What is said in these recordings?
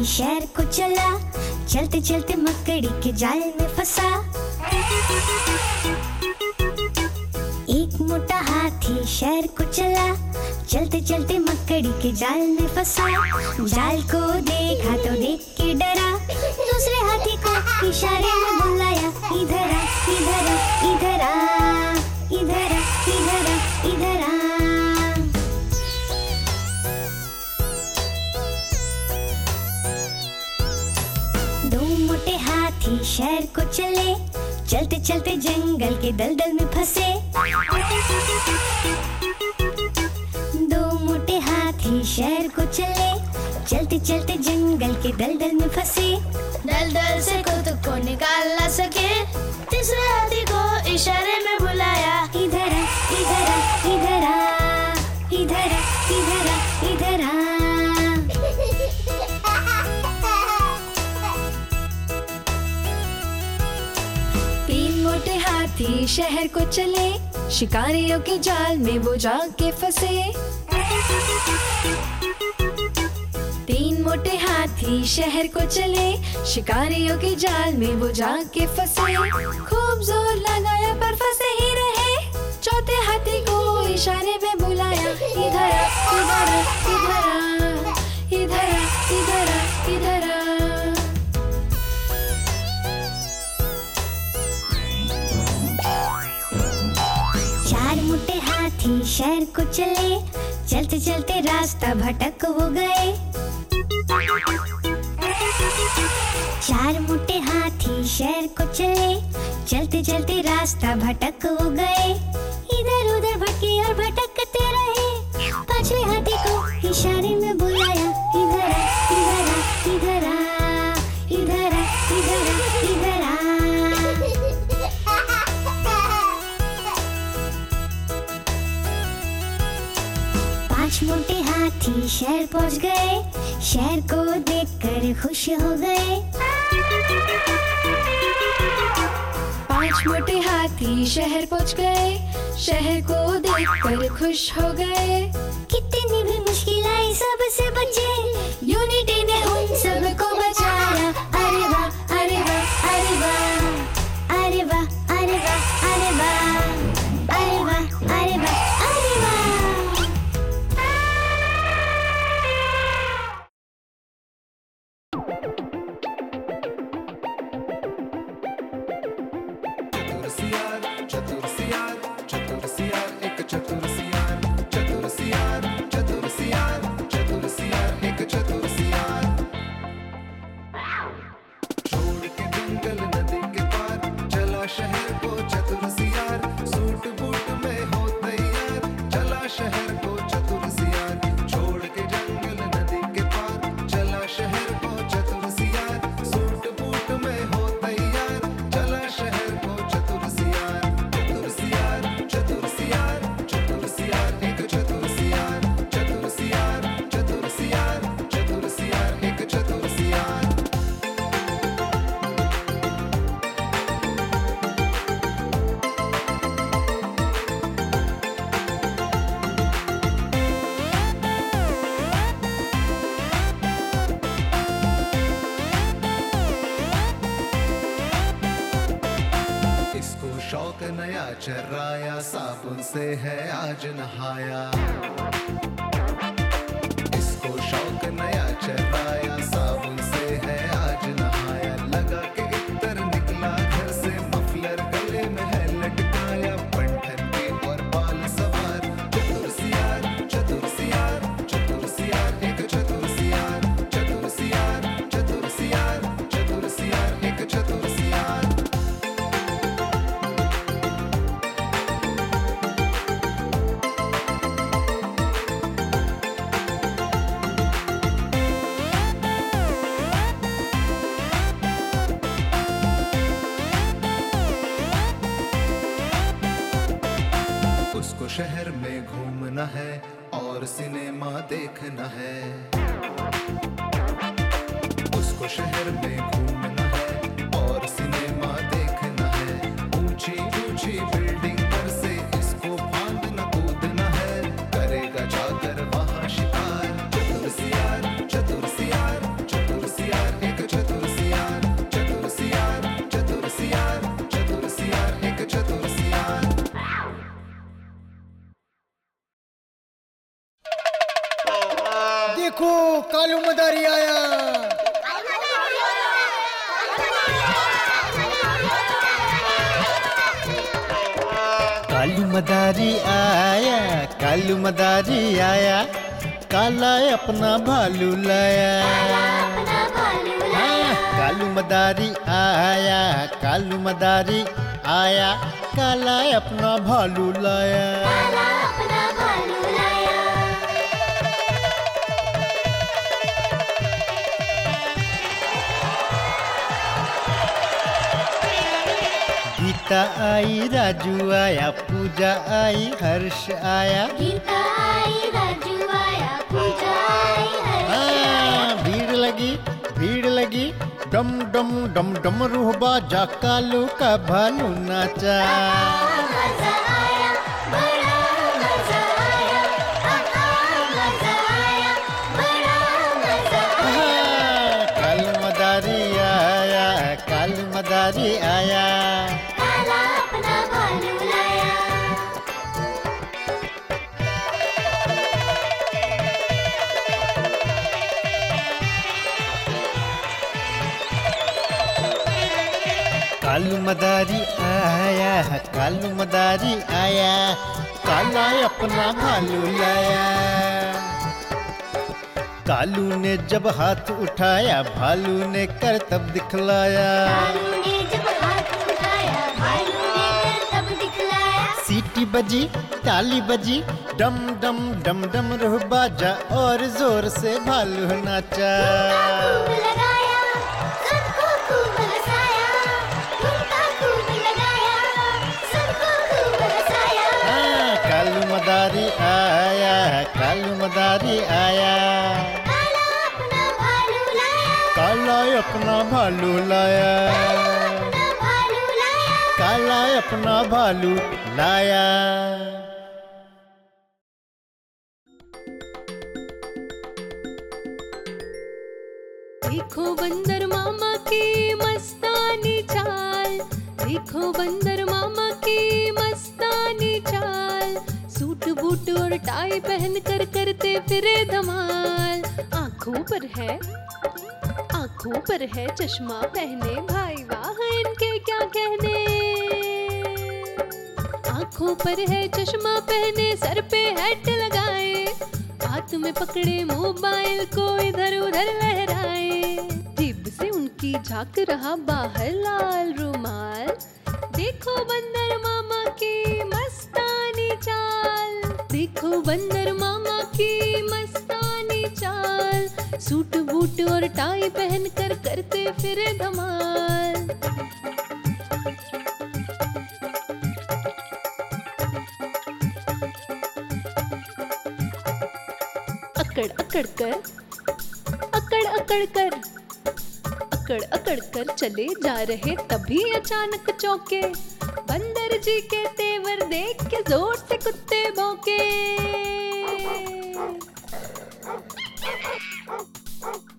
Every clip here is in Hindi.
एक शहर को चला। चलते चलते मकड़ी के जाल में फंसा। एक मोटा हाथी शहर को चला। चलते चलते मकड़ी के जाल में फंसा। जाल को देखा तो देख के डरा। दूसरे हाथी को इशारे में बुलाया, इधर आ। शहर को चले। चलते चलते जंगल के दलदल में फंसे। दो मोटे हाथी शहर को चले। चलते चलते जंगल के दलदल में फंसे। दलदल से खुद को निकाल ना सके। तीसरे हाथी को इशारे में बुलाया। इधर इधर हाथी शहर को चले, शिकारियों के जाल में वो जाके फंसे। तीन मोटे हाथी शहर को चले, शिकारियों के जाल में वो जाके फंसे। खूब ज़ोर लगाया पर फंसे ही रहे। चौथे हाथी को इशारे में बुलाया, इधर इधर इधर शहर को चले। चलते चलते रास्ता भटक वो गए। चार मोटे हाथी शहर को चले। चलते चलते रास्ता भटक वो गए। गए। शहर को देखकर खुश हो गए। पाँच मोटे हाथी शहर पहुँच गए। शहर को देखकर खुश हो गए। कितनी भी मुश्किल आई सबसे बचे। से है आज नहाया। कालू मदारी आया। कालू मदारी आया कालू मदारी आया काला अपना भालू लाया। हाँ, कालू मदारी आया कालू मदारी आया काला अपना भालू लाया। गीता आई राजू आया पूजा आई हर्ष आया। गीता आई राजू आया पूजा आई हर्ष हाँ, भीड़ लगी भीड़ लगी डम डम डम डम रूह बाजा कालू का भालू नाचा। मज़ा आया बड़ा मज़ा आया मज़ा आया बड़ा मज़ा आया। कालू मदारी आया कालू मदारी आया। कालू मदारी आया कालू मदारी आया काला अपना भालू लाया। कालू ने जब हाथ उठाया भालू ने करतब दिखलाया। भालू ने जब हाथ उठाया भालू ने कर तब दिखलाया। सीटी बजी ताली बजी डम डम डम डम रूह बाजा और ज़ोर से भालू नाचा। मदारी आया कालू मदारी आया। काला अपना भालू लाया। काला अपना भालू लाया। देखो बंदर मामा की मस्तानी चाल, देखो बंदर मामा की मस्तानी चाल। सूट और टाई पहन कर करते फिरे धमाल। आँखों पर है, आँखों पर है चश्मा पहने भाई वाह, इनके क्या कहने? आँखों पर है चश्मा पहने, सर पे हैट लगाए, हाथ में पकड़े मोबाइल को इधर उधर लहराए। जीभ से उनकी झाँक रहा बाहर लाल रुमाल। देखो बंदर मामा की मस्तानी देखो बंदर मामा की मस्तानी चाल, सूट बूट और टाई पहन कर करते फिरे धमाल। अकड़ अकड़ कर, अकड़ अकड़ कर, अकड़ अकड़ कर चले जा रहे तभी अचानक चौके। बंदर जी के तेवर देख के ज़ोर से कुत्ते भौंके।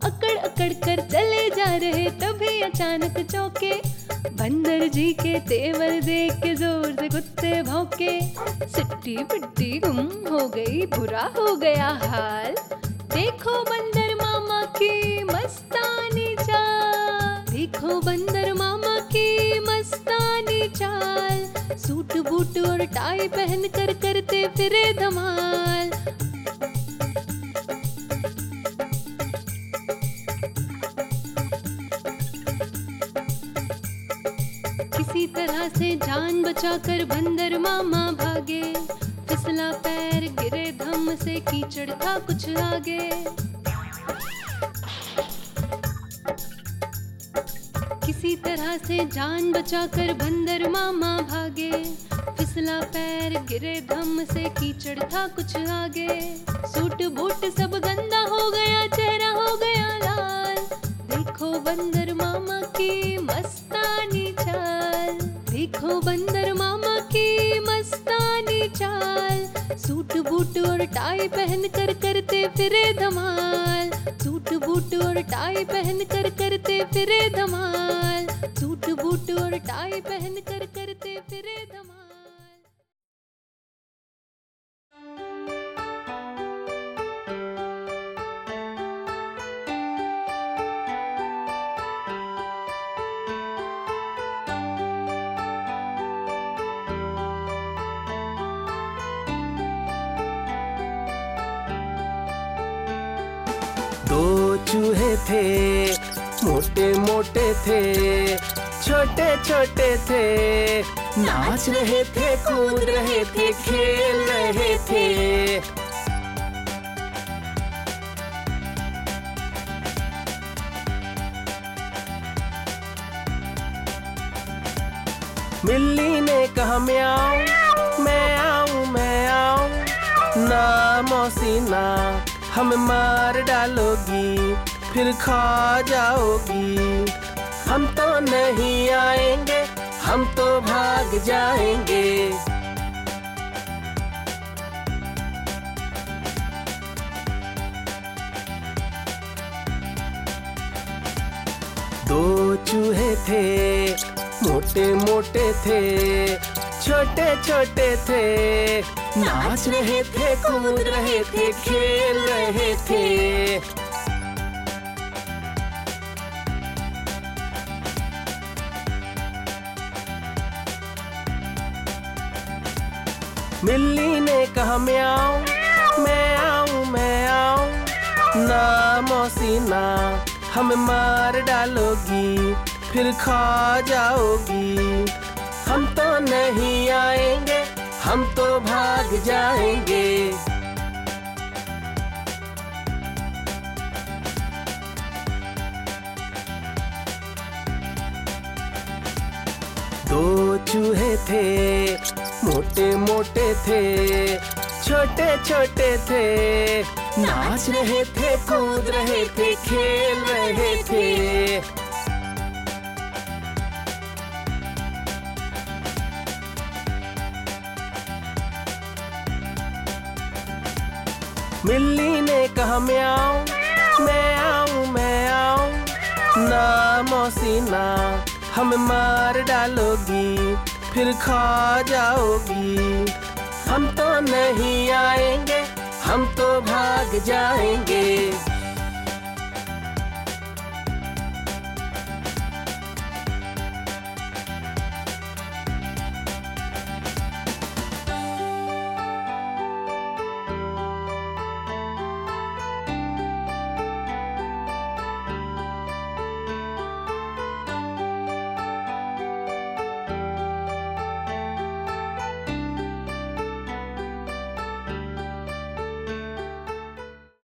अकड़ अकड़ कर चले जा रहे तभी अचानक चौके। बंदर जी के तेवर देख के ज़ोर से कुत्ते भौंके। सिट्टी पिट्टी गुम हो गई, बुरा हो गया हाल। देखो बंदर मामा की मस्तानी टाई पहन कर करते फिरे धमाल। किसी तरह से जान बचाकर बंदर मामा भागे। फिसला पैर गिरे धम से, कीचड़ था कुछ आगे। किसी तरह से जान बचाकर बंदर मामा भागे। फिसला पैर गिरे धम से, कीचड़ था कुछ आगे। सूट बूट सब गंदा हो गया, चेहरा हो गया लाल। देखो बंदर मामा की मस्तानी चाल। देखो बंदर मामा की मस्तानी चाल। सूट बूट और टाई पहन कर करते फिरे धमाल। सूट बूट और टाई पहन कर करते फिरे धमाल। सूट बूट और टाई पहन कर थे, मोटे मोटे थे, छोटे छोटे थे। नाच रहे थे, कूद रहे थे, खेल रहे थे। बिल्ली ने कहा, म्याऊं, मैं आऊँ मैं आऊँ ना मौसी ना हमें मार डालोगी, फिर खा जाओगी। हम तो नहीं आएँगे, हम तो भाग जाएँगे। दो चूहे थे मोटे मोटे थे छोटे छोटे थे। नाच रहे थे, कूद रहे थे, खेल रहे थे। बिल्ली ने कहा मैं आऊँ मैं आऊँ। ना मौसी ना हमें मार डालोगी, फिर खा जाओगी। हम तो नहीं आएँगे हम तो भाग जाएँगे। दो चूहे थे, मोटे मोटे थे, छोटे छोटे थे। नाच रहे थे, कूद रहे थे, खेल रहे थे। बिल्ली ने कहा, मैं आऊँ मैं आऊँ मैं आऊँ। ना मौसी ना हमें मार डालोगी, फिर खा जाओगी। हम तो नहीं आएँगे, हम तो भाग जाएँगे।